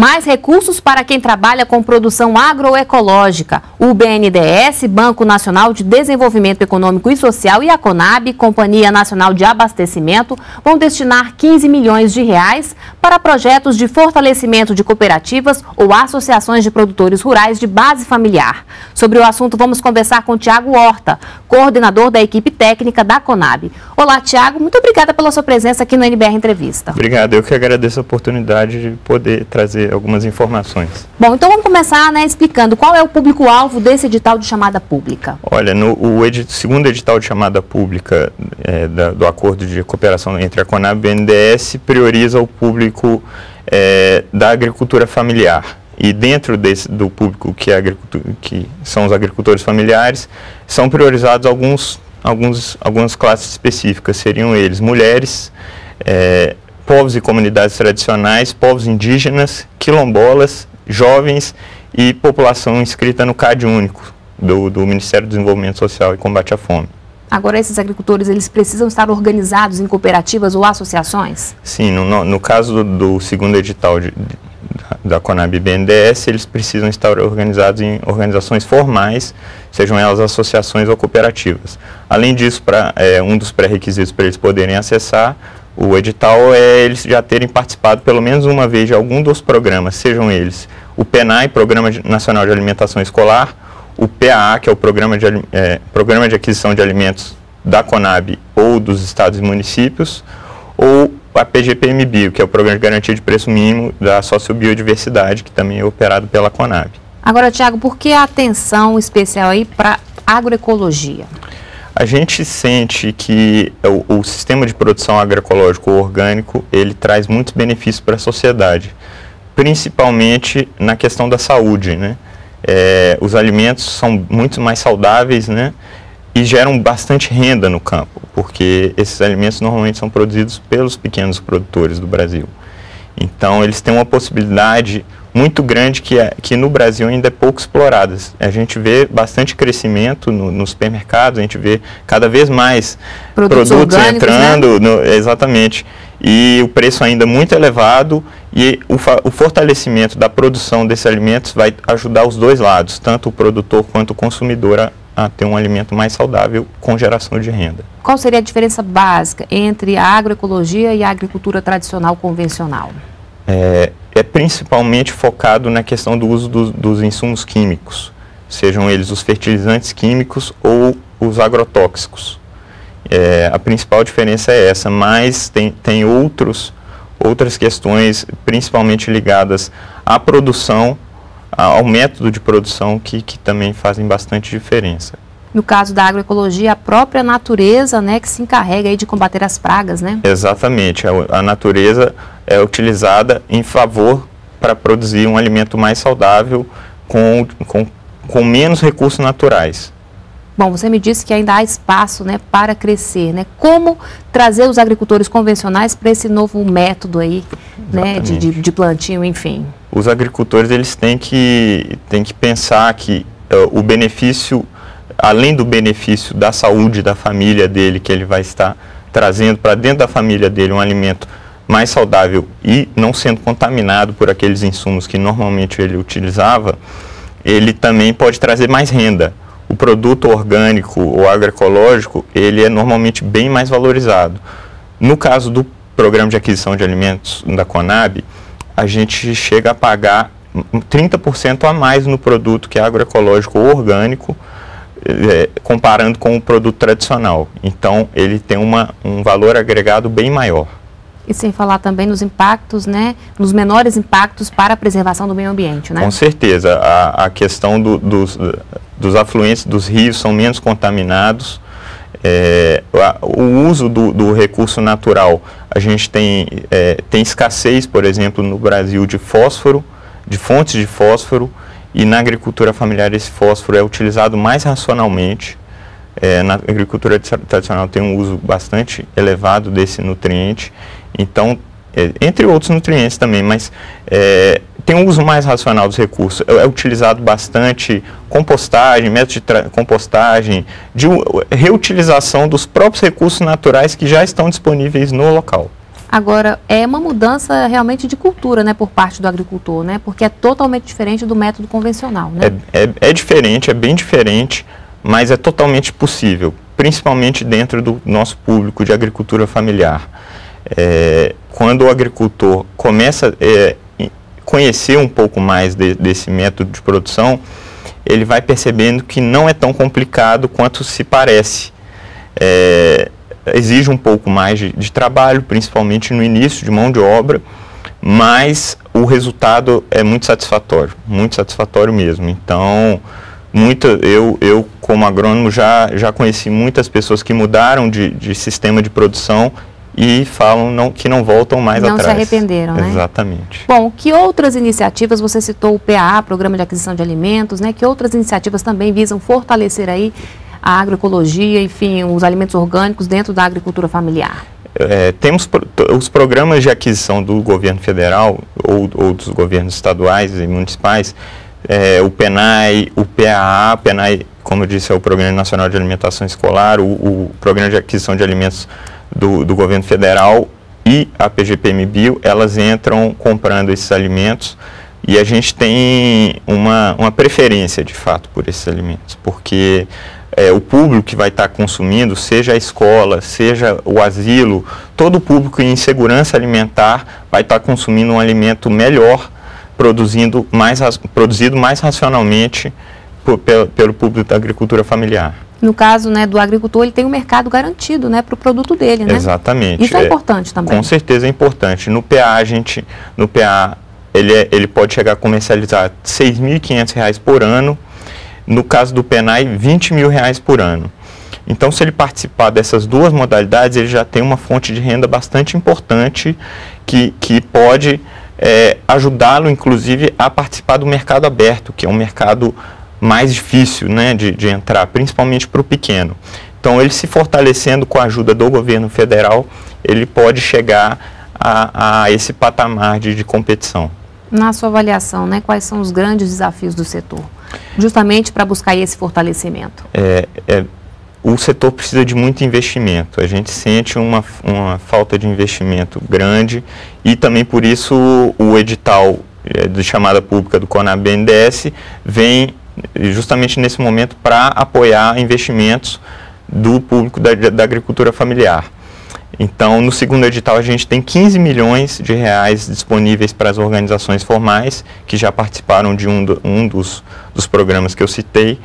Mais recursos para quem trabalha com produção agroecológica. O BNDES, Banco Nacional de Desenvolvimento Econômico e Social, e a Conab, Companhia Nacional de Abastecimento, vão destinar 15 milhões de reais para projetos de fortalecimento de cooperativas ou associações de produtores rurais de base familiar. Sobre o assunto, vamos conversar com Tiago Horta, coordenador da equipe técnica da Conab. Olá, Tiago, muito obrigada pela sua presença aqui no NBR Entrevista. Obrigado, eu que agradeço a oportunidade de poder trazer algumas informações. Bom, então vamos começar né, explicando qual é o público-alvo desse edital de chamada pública. Olha, no o edit, segundo edital de chamada pública é, da, do acordo de cooperação entre a Conab e o BNDES, prioriza o público é, da agricultura familiar. E dentro desse, do público que, é que são os agricultores familiares, são priorizados alguns, alguns, algumas classes específicas. Seriam eles mulheres, é, povos e comunidades tradicionais, povos indígenas, quilombolas, jovens e população inscrita no CAD único do, do Ministério do Desenvolvimento Social e Combate à Fome. Agora, esses agricultores, eles precisam estar organizados em cooperativas ou associações? Sim, no, no caso do, do, segundo edital de, de, da Conab BNDES, eles precisam estar organizados em organizações formais, sejam elas associações ou cooperativas. Além disso, pra, é, um dos pré-requisitos para eles poderem acessar o edital é eles já terem participado pelo menos uma vez de algum dos programas, sejam eles o PENAI, Programa Nacional de Alimentação Escolar, o PAA, que é o Programa de, é, Programa de Aquisição de Alimentos da Conab ou dos estados e municípios, ou a PGPMBio, que é o Programa de Garantia de Preço Mínimo da Sociobiodiversidade, que também é operado pela Conab. Agora, Tiago, por que a atenção especial aí para agroecologia? A gente sente que o, o sistema de produção agroecológico orgânico, ele traz muitos benefícios para a sociedade, principalmente na questão da saúde, né? É, os alimentos são muito mais saudáveis, né? E geram bastante renda no campo, porque esses alimentos normalmente são produzidos pelos pequenos produtores do Brasil. Então, eles têm uma possibilidade muito grande que, é, que no Brasil ainda é pouco explorada. A gente vê bastante crescimento no, nos supermercados, a gente vê cada vez mais produtos, produtos entrando, né? no, exatamente, e o preço ainda muito elevado e o, o, fortalecimento da produção desses alimentos vai ajudar os dois lados, tanto o produtor quanto o consumidor a, a ter um alimento mais saudável com geração de renda. Qual seria a diferença básica entre a agroecologia e a agricultura tradicional convencional? É, é principalmente focado na questão do uso do, dos insumos químicos, sejam eles os fertilizantes químicos ou os agrotóxicos. É, a principal diferença é essa, mas tem, tem outros, outras questões, principalmente ligadas à produção, ao método de produção, que, que também fazem bastante diferença. No caso da agroecologia, a própria natureza né, que se encarrega aí de combater as pragas, né? Exatamente. A, a natureza é utilizada em favor para produzir um alimento mais saudável com, com, com menos recursos naturais. Bom, você me disse que ainda há espaço né, para crescer. Né? Como trazer os agricultores convencionais para esse novo método aí né, de, de, de, plantio, enfim? Os agricultores eles têm que, têm que pensar que uh, o benefício, além do benefício da saúde da família dele, que ele vai estar trazendo para dentro da família dele um alimento mais saudável e não sendo contaminado por aqueles insumos que normalmente ele utilizava, ele também pode trazer mais renda. O produto orgânico ou agroecológico, ele é normalmente bem mais valorizado. No caso do programa de aquisição de alimentos da Conab, a gente chega a pagar 30% a mais no produto que é agroecológico ou orgânico, é, comparando com o produto tradicional. Então, ele tem uma, um valor agregado bem maior. E sem falar também nos impactos, né, nos menores impactos para a preservação do meio ambiente, né? Com certeza. A, a questão do, dos, dos afluentes dos rios são menos contaminados. É, o uso do, do, recurso natural, a gente tem, é, tem escassez, por exemplo, no Brasil de fósforo, de fontes de fósforo, e na agricultura familiar esse fósforo é utilizado mais racionalmente. É, na agricultura tradicional tem um uso bastante elevado desse nutriente então, é, entre outros nutrientes também, mas é, tem um uso mais racional dos recursos. É, é utilizado bastante compostagem, método de compostagem, de reutilização dos próprios recursos naturais que já estão disponíveis no local. Agora, é uma mudança realmente de cultura, né, por parte do agricultor, né, porque é totalmente diferente do método convencional, né? É, é, é diferente, é bem diferente, mas é totalmente possível, principalmente dentro do nosso público de agricultura familiar. É, quando o agricultor começa a é, conhecer um pouco mais de, desse método de produção, ele vai percebendo que não é tão complicado quanto se parece. É, exige um pouco mais de, de, trabalho, principalmente no início, de mão de obra, mas o resultado é muito satisfatório, muito satisfatório mesmo. Então, muita, eu, eu como agrônomo já, já conheci muitas pessoas que mudaram de, de sistema de produção e falam não, que não voltam mais não atrás. Não se arrependeram, né? Exatamente. Bom, que outras iniciativas, você citou o PAA, Programa de Aquisição de Alimentos, né? Que outras iniciativas também visam fortalecer aí a agroecologia, enfim, os alimentos orgânicos dentro da agricultura familiar? É, temos os programas de aquisição do governo federal ou, ou dos governos estaduais e municipais, é, o PENAI, o PAA, PENAI, como eu disse, é o Programa Nacional de Alimentação Escolar, o, o Programa de Aquisição de Alimentos do, do governo federal e a PGPM Bio, elas entram comprando esses alimentos e a gente tem uma, uma preferência, de fato, por esses alimentos, porque é, o público que vai estar tá consumindo, seja a escola, seja o asilo, todo o público em segurança alimentar vai estar tá consumindo um alimento melhor, produzindo mais, produzido mais racionalmente por, pelo, pelo público da agricultura familiar. No caso né, do agricultor, ele tem um mercado garantido né, para o produto dele, né? Exatamente. Isso é, é, importante também. Com certeza é importante. No PA, a gente, no PA, ele, é, ele pode chegar a comercializar R$ 6.500 por ano, no caso do PENAI, 20 mil reais por ano. Então, se ele participar dessas duas modalidades, ele já tem uma fonte de renda bastante importante que, que pode é, ajudá-lo, inclusive, a participar do mercado aberto, que é um mercado mais difícil né, de, de entrar, principalmente para o pequeno. Então, ele se fortalecendo com a ajuda do governo federal, ele pode chegar a, a esse patamar de, de competição. Na sua avaliação, né, quais são os grandes desafios do setor? justamente para buscar esse fortalecimento? É, é, o setor precisa de muito investimento. A gente sente uma, uma falta de investimento grande e também por isso o edital é, de chamada pública do Conab BNDES vem justamente nesse momento para apoiar investimentos do público da, da agricultura familiar. Então, no segundo edital, a gente tem 15 milhões de reais disponíveis para as organizações formais, que já participaram de um, do, um dos, dos programas que eu citei,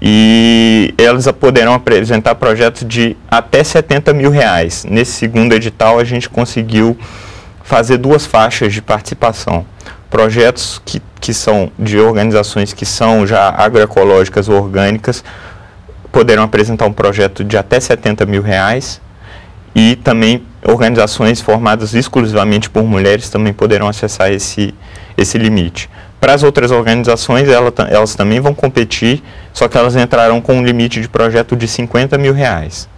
e elas poderão apresentar projetos de até 70 mil reais. Nesse segundo edital, a gente conseguiu fazer duas faixas de participação. Projetos que, que são de organizações que são já agroecológicas ou orgânicas, poderão apresentar um projeto de até 70 mil reais e também organizações formadas exclusivamente por mulheres também poderão acessar esse, esse limite. Para as outras organizações, elas, elas também vão competir, só que elas entrarão com um limite de projeto de 50 mil reais.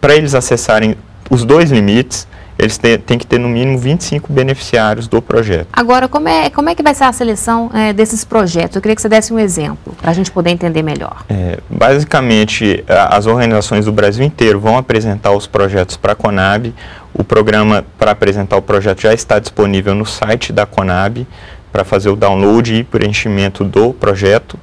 Para eles acessarem os dois limites, eles têm que ter no mínimo 25 beneficiários do projeto. Agora, como é, como é que vai ser a seleção é, desses projetos? Eu queria que você desse um exemplo, para a gente poder entender melhor. É, basicamente, as organizações do Brasil inteiro vão apresentar os projetos para a Conab. O programa para apresentar o projeto já está disponível no site da Conab, para fazer o download e preenchimento do projeto.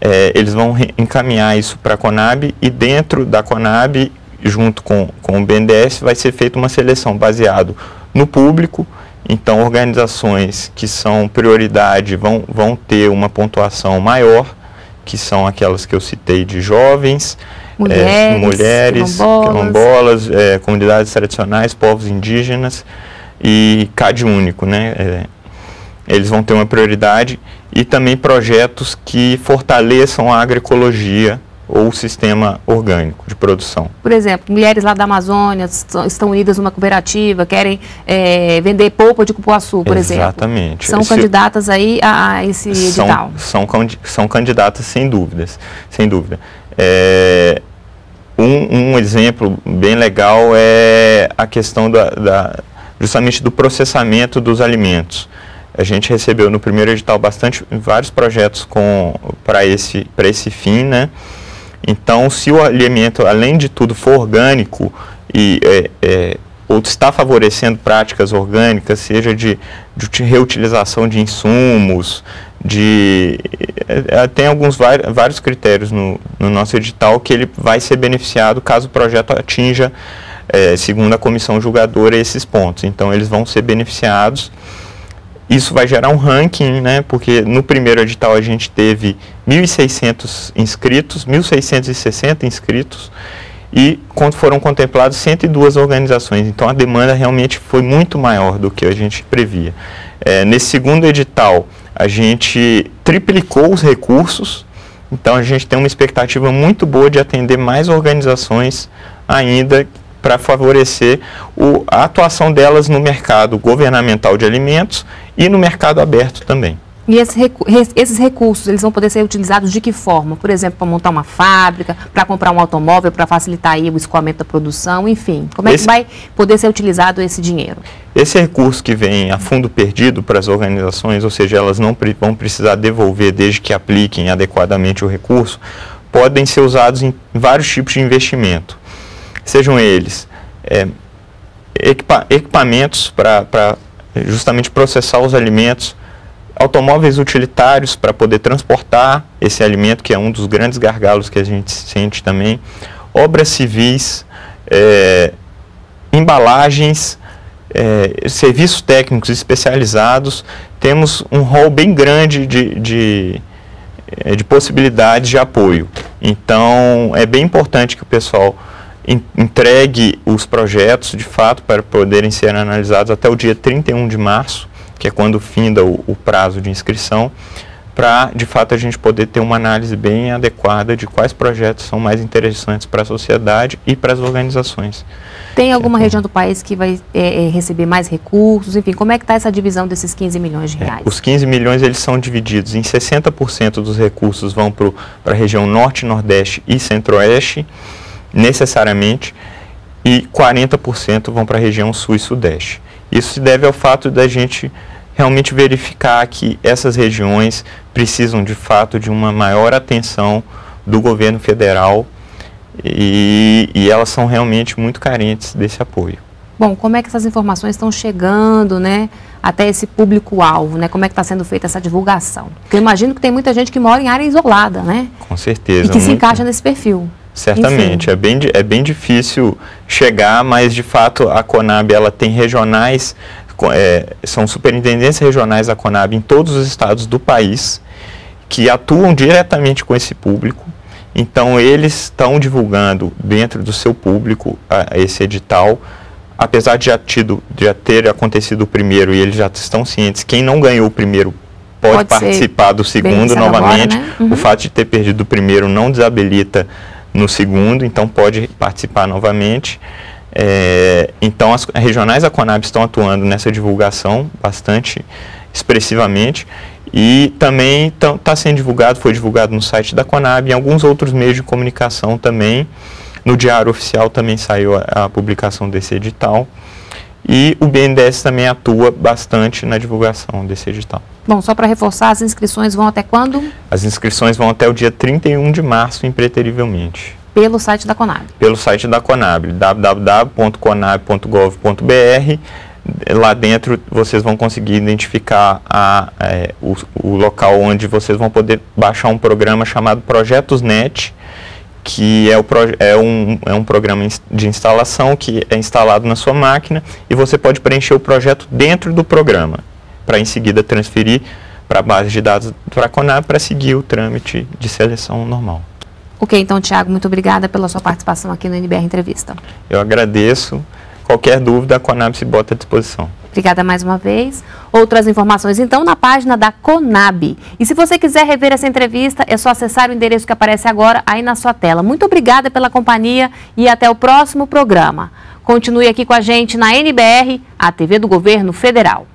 É, eles vão encaminhar isso para a Conab e dentro da Conab junto com, com o BNDES, vai ser feita uma seleção baseado no público. Então, organizações que são prioridade vão, vão ter uma pontuação maior, que são aquelas que eu citei de jovens, mulheres, é, mulheres quilombolas, quilombolas é, comunidades tradicionais, povos indígenas e CAD único, né? É, eles vão ter uma prioridade e também projetos que fortaleçam a agroecologia ou o sistema orgânico de produção. Por exemplo, mulheres lá da Amazônia estão unidas numa cooperativa, querem é, vender polpa de cupuaçu, por exemplo. Exatamente. São esse, candidatas aí a, a esse edital. São, são, são candidatas sem dúvidas, sem dúvida. É, um, um, exemplo bem legal é a questão da, da, justamente do processamento dos alimentos. A gente recebeu no primeiro edital bastante vários projetos para esse, esse fim, né? Então, se o alimento, além de tudo, for orgânico e é, é, ou está favorecendo práticas orgânicas, seja de, de reutilização de insumos, de é, é, tem alguns vários critérios no, no, nosso edital que ele vai ser beneficiado caso o projeto atinja, é, segundo a comissão julgadora, esses pontos. Então eles vão ser beneficiados. Isso vai gerar um ranking, né? Porque no primeiro edital a gente teve 1.600 inscritos, 1.660 inscritos e foram contemplados 102 organizações. Então a demanda realmente foi muito maior do que a gente previa. É, nesse segundo edital a gente triplicou os recursos, então a gente tem uma expectativa muito boa de atender mais organizações ainda para favorecer o, a atuação delas no mercado governamental de alimentos e no mercado aberto também. E esse recu esses recursos, eles vão poder ser utilizados de que forma? Por exemplo, para montar uma fábrica, para comprar um automóvel, para facilitar aí o escoamento da produção, enfim. Como é esse, que vai poder ser utilizado esse dinheiro? Esse recurso que vem a fundo perdido para as organizações, ou seja, elas não vão precisar devolver desde que apliquem adequadamente o recurso, podem ser usados em vários tipos de investimento. Sejam eles é, equipa equipamentos para justamente processar os alimentos, automóveis utilitários para poder transportar esse alimento, que é um dos grandes gargalos que a gente sente também, obras civis, é, embalagens, é, serviços técnicos especializados, temos um rol bem grande de, de, é, de possibilidades de apoio. Então, é bem importante que o pessoal entregue os projetos, de fato, para poderem ser analisados até o dia 31 de março, que é quando finda o, o prazo de inscrição, para de fato a gente poder ter uma análise bem adequada de quais projetos são mais interessantes para a sociedade e para as organizações. Tem alguma é, região do país que vai é, é receber mais recursos? Enfim, como é que está essa divisão desses 15 milhões de é, reais? É, os 15 milhões eles são divididos em 60% dos recursos vão para a região norte, nordeste e centro-oeste, necessariamente, e 40% vão para a região sul e sudeste. Isso se deve ao fato da gente realmente verificar que essas regiões precisam de fato de uma maior atenção do governo federal e, e elas são realmente muito carentes desse apoio. Bom, como é que essas informações estão chegando, né, até esse público-alvo, né? Como é que está sendo feita essa divulgação? Porque eu imagino que tem muita gente que mora em área isolada, né? Com certeza. E que muito... se encaixa nesse perfil. Certamente, é bem, é bem difícil chegar, mas de fato a Conab ela tem regionais é, são superintendências regionais da Conab em todos os estados do país que atuam diretamente com esse público. Então, eles estão divulgando dentro do seu público a, a esse edital. Apesar de já, tido, de já ter acontecido o primeiro e eles já estão cientes, quem não ganhou o primeiro pode, pode participar do segundo novamente. Agora, né? uhum. O fato de ter perdido o primeiro não desabilita no segundo, então pode participar novamente. É, então, as regionais da Conab estão atuando nessa divulgação bastante expressivamente e também está tá sendo divulgado, foi divulgado no site da Conab e em alguns outros meios de comunicação também. No Diário Oficial também saiu a, a publicação desse edital. E o BNDES também atua bastante na divulgação desse edital. Bom, só para reforçar, as inscrições vão até quando? As inscrições vão até o dia 31 de março, impreterivelmente. Pelo site da Conab? Pelo site da Conab, www.conab.gov.br. Lá dentro vocês vão conseguir identificar a, é, o, o, local onde vocês vão poder baixar um programa chamado Projetos Net, que é, o, é, um, é um programa de instalação que é instalado na sua máquina e você pode preencher o projeto dentro do programa, para em seguida transferir para a base de dados para a Conab para seguir o trâmite de seleção normal. Ok, então, Tiago, muito obrigada pela sua participação aqui no NBR Entrevista. Eu agradeço. Qualquer dúvida, a Conab se bota à disposição. Obrigada mais uma vez. Outras informações, então, na página da Conab. E se você quiser rever essa entrevista, é só acessar o endereço que aparece agora aí na sua tela. Muito obrigada pela companhia e até o próximo programa. Continue aqui com a gente na NBR, a TV do Governo Federal.